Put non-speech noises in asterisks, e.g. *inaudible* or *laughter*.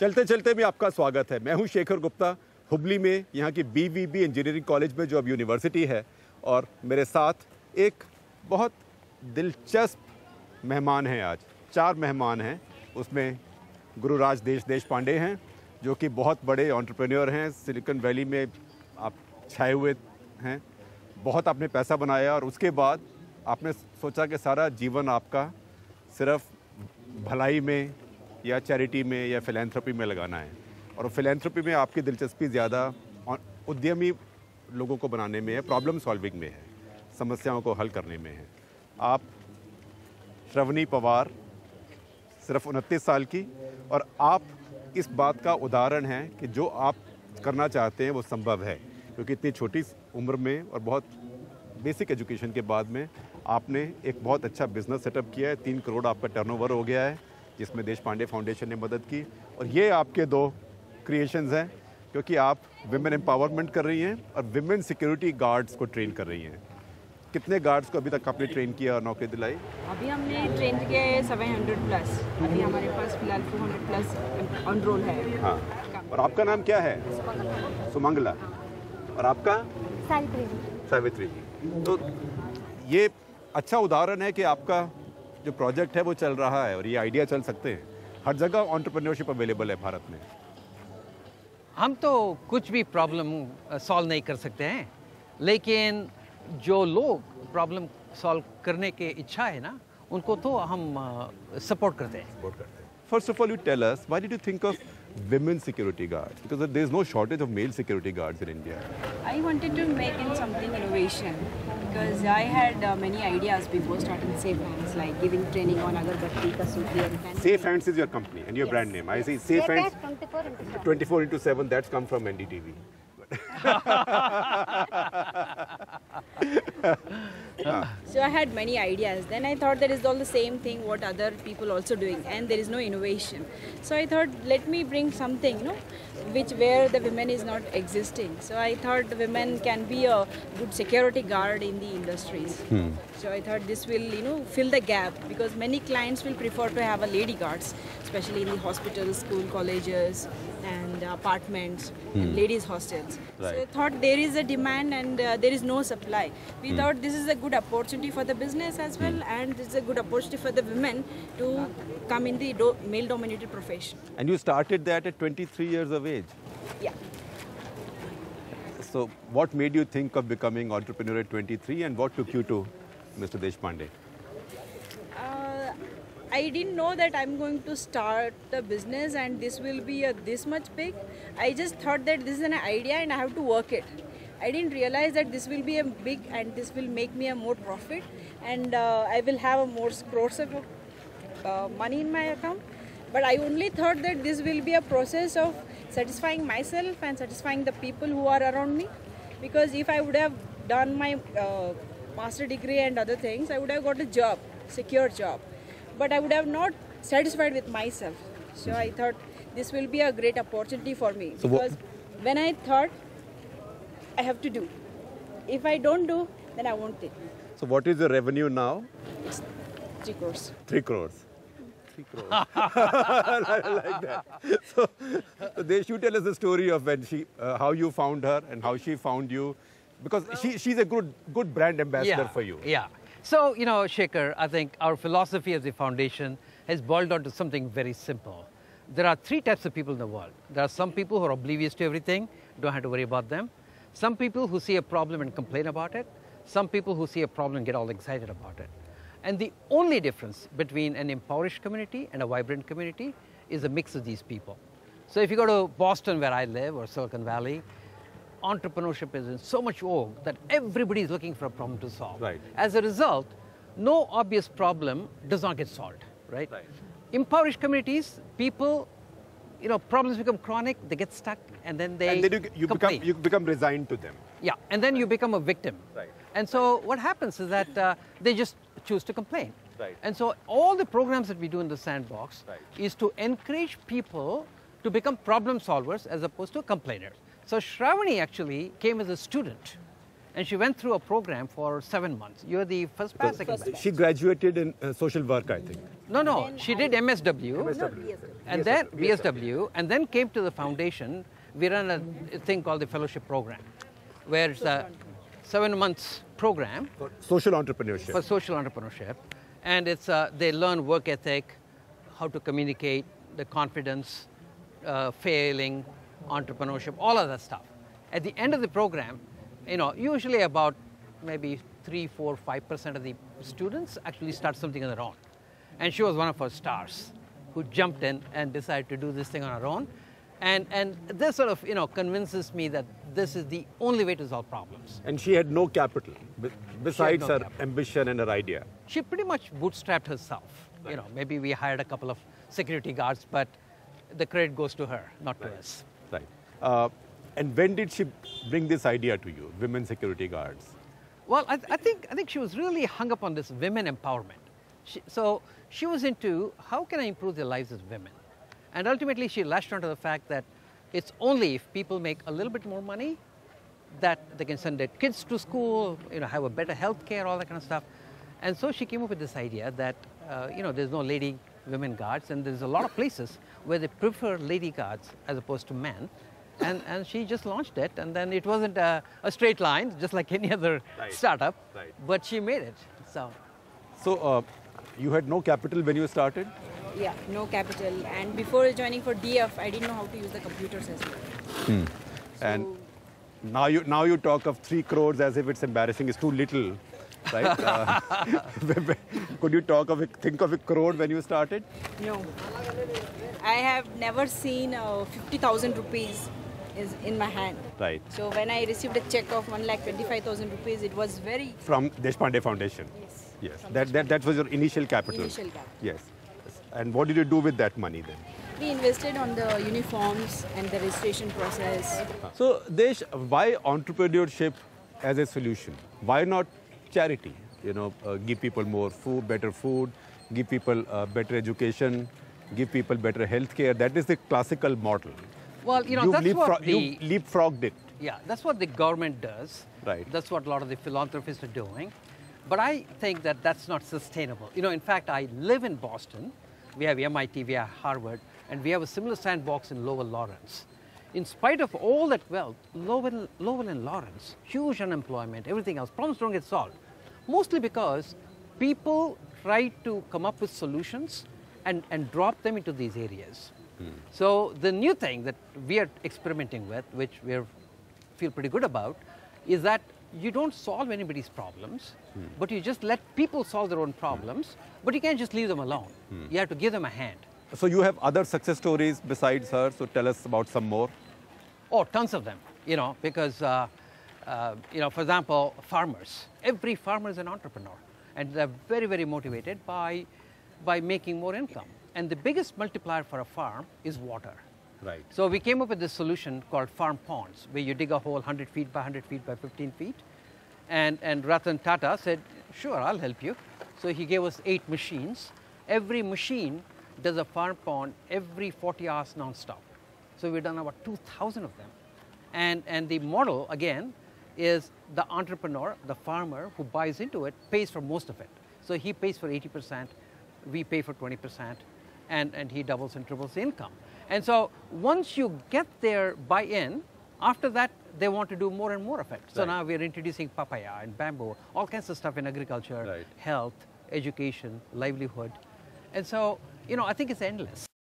चलते चलते भी आपका स्वागत है। मैं हूँ शेखर गुप्ता, हुबली में यहाँ की बीवीबी इंजीनियरिंग कॉलेज में जो अब यूनिवर्सिटी है और मेरे साथ एक बहुत दिलचस्प मेहमान हैं आज। चार मेहमान हैं, उसमें गुरुराज देश देश पांडे हैं, जो कि बहुत बड़े ऑन्टरप्रेन्योर हैं। सिलिकॉन वैली में आप छाए हुए हैं। बहुत आपने पैसा बनाया और उसके बाद आपने सोचा कि सारा जीवन आपका सिर्फ़ भलाई में या चैरिटी में या फिलेंथ्रोपी में लगाना है। और फिलेंथ्रोपी में आपकी दिलचस्पी ज़्यादा उद्यमी लोगों को बनाने में है प्रॉब्लम सॉल्विंग में है, समस्याओं को हल करने में है। आप श्रवणी पवार सिर्फ़ उनतीस साल की और आप इस बात का उदाहरण है कि जो आप करना चाहते हैं वो संभव है, क्योंकि इतनी छोटी उम्र में और बहुत बेसिक एजुकेशन के बाद में आपने एक बहुत अच्छा बिज़नेस सेटअप किया है। तीन करोड़ आपका टर्नओवर हो गया है। जिसमें देश पांडे फाउंडेशन ने मदद की। और ये आपके दो क्रिएशंस हैं क्योंकि आप विमेन एम्पावरमेंट कर रही हैं और विमेन सिक्योरिटी गार्ड्स को ट्रेन कर रही हैं। कितने गार्ड्स को अभी तक आपने ट्रेन किया और नौकरी दिलाई? अभी हमने ट्रेन किया है सेवन हंड्रेड प्लस अभी हमारे पास फ़िलहाल four hundred plus on roll है। हाँ। और आपका नाम क्या है? सुमंगला। और आपका? सावित्री सावित्री जी। तो ये अच्छा उदाहरण है कि आपका जो प्रोजेक्ट है वो चल रहा है और ये आइडिया चल सकते हैं हर जगह ऑन्टरप्रेन्योरशिप अवेलेबल है भारत में हम तो कुछ भी प्रॉब्लम सॉल्व नहीं कर सकते हैं लेकिन जो लोग प्रॉब्लम सॉल्व करने के इच्छा है ना उनको तो हम सपोर्ट करते हैं सपोर्ट करते हैं First of all, you tell us why did you think of women security guards? Because there is no shortage of male security guards in India. I wanted to make in something innovation because I had uh, many ideas before starting Safe Hands, like giving training on agarbatti, kasuti, and fancy. Safe Hands is your company and your Yes. brand name. I see Safe Hands 24 into 7. 24 into 7, that's come from NDTV. *laughs* *laughs* So I had many ideas. Then I thought that is all the same thing what other people also doing, and there is no innovation. So I thought let me bring something, you know, which where the women is not existing. So I thought the women can be a good security guard in the industries. Hmm. So I thought this will, you know, fill the gap because many clients will prefer to have a lady guards, especially in the hospitals, school, colleges, and apartments, and hmm. ladies hostels. I Right. thought there is a demand and uh, there is no supply. We thought this is a good opportunity for the business as well, and this is a good opportunity for the women to come in the do- male-dominated profession. And you started that at 23 years of age. Yeah. So, what made you think of becoming entrepreneur at 23 and what took you to Mr. Deshpande? I didn't know that I'm going to start the business and this will be a, this much big. I just thought that this is an idea and I have to work it. I didn't realize that this will be a big and this will make me a more profit and uh, I will have a more crores of uh, money in my account. But I only thought that this will be a process of satisfying myself and satisfying the people who are around me. Because if I would have done my uh, master degree and other things, I would have got a job, secure job. But I would have not satisfied with myself. So I thought this will be a great opportunity for me. So wha- because when I thought, I have to do. If I don't do, then I won't take. So, what is the revenue now? It's three crores. 3 crores. 3 crores. I *laughs* like that. So, so they should tell us the story of when she, uh, how you found her and how she found you. Because she, she's a good, good brand ambassador for you. Yeah. So, you know, Shekhar, I think our philosophy as a foundation has boiled down to something very simple. There are three types of people in the world. There are some people who are oblivious to everything, don't have to worry about them. Some people who see a problem and complain about it. Some people who see a problem and get all excited about it. And the only difference between an impoverished community and a vibrant community is a mix of these people. So if you go to Boston, where I live, or Silicon Valley, entrepreneurship is in so much vogue that everybody is looking for a problem to solve. Right. As a result, no obvious problem does not get solved, right? Right. Impoverished communities, people, you know, problems become chronic, they get stuck, and then they and then you, you, become, you become resigned to them. Yeah, and then you become a victim. Right. And so what happens is that uh, they just choose to complain. Right. And so all the programs that we do in the sandbox Right. is to encourage people to become problem solvers as opposed to complainers. So Shravani actually came as a student and she went through a program for seven months. You're the first batch, second batch. She graduated in uh, social work, I think. No, no, Then she did MSW. MSW. And then BSW, and then came to the foundation. We run a thing called the fellowship program, where it's a seven months program For social entrepreneurship. for social entrepreneurship, and it's uh, they learn work ethic, how to communicate, the confidence, uh, failing, entrepreneurship, all of that stuff. At the end of the program, you know, usually about maybe three, four, five percent of the students actually start something on their own, and she was one of our stars who jumped in and decided to do this thing on her own. And, and this sort of you know convinces me that this is the only way to solve problems. and she had no capital be- besides no her capital. ambition and her idea. she pretty much bootstrapped herself. You know, maybe we hired a couple of security guards, but the credit goes to her, not to us. Right. Uh, and when did she bring this idea to you, women security guards? Well, I, I think I think she was really hung up on this women empowerment. She, so she was into how can I improve the lives of women, and ultimately she latched onto the fact that it's only if people make a little bit more money that they can send their kids to school, you know, have a better health care, all that kind of stuff. And so she came up with this idea that, uh, you know, there's no lady women guards, and there's a lot of places where they prefer lady guards as opposed to men. And, and she just launched it, and then it wasn't a, a straight line, just like any other Right. startup, Right. but she made it. So, So uh, you had no capital when you started? Yeah, no capital. And before joining for DF, I didn't know how to use the computers as well. And now you now you talk of three crores as if it's embarrassing. It's too little, right? uh, *laughs* could you talk of a, think of a crore when you started? No. I have never seen uh, 50,000 rupees is in my hand. Right. So when I received a check of 1 lakh 25,000 rupees, it was very From Deshpande Foundation. Yes. Yes. From That, that that was your initial capital. Initial capital. Yes. And what did you do with that money then? We invested on the uniforms and the registration process. So, Desh, why entrepreneurship as a solution? Why not charity? You know, uh, give people more food, better food, give people uh, better education, give people better health care. That is the classical model. well, you know, You've that's what the, you leapfrogged it. Yeah, that's what the government does. Right. That's what a lot of the philanthropists are doing. But I think that that's not sustainable. You know, in fact, I live in Boston. We have MIT, we have Harvard, and we have a similar sandbox in Lowell Lawrence. In spite of all that wealth, Lowell, Lowell and Lawrence, huge unemployment, everything else, problems don't get solved. Mostly because people try to come up with solutions and, and drop them into these areas. Hmm. So the new thing that we are experimenting with, which we feel pretty good about, is that you don't solve anybody's problems, hmm. but you just let people solve their own problems, hmm. but you can't just leave them alone. You have to give them a hand. So, you have other success stories besides her. So, tell us about some more. Oh, tons of them, you know, because, uh, uh, you know, for example, farmers. Every farmer is an entrepreneur, and they're very, very motivated by, by making more income. And the biggest multiplier for a farm is water. Right. So we came up with this solution called farm ponds, where you dig a hole 100 feet by 100 feet by 15 feet. And, and Ratan Tata said, sure, I'll help you. So he gave us eight machines. Every machine does a farm pond every 40 hours nonstop. So we've done about 2,000 of them. And, and the model, again, is the entrepreneur, the farmer who buys into it, pays for most of it. So he pays for 80%, we pay for 20%, and, and he doubles and triples the income. And so once you get their buy-in, after that, they want to do more and more of it. So Right. now we're introducing papaya and bamboo, all kinds of stuff in agriculture, Right. health, education, livelihood. And so, you know, I think it's endless.